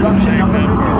Tá já chegamos. Né?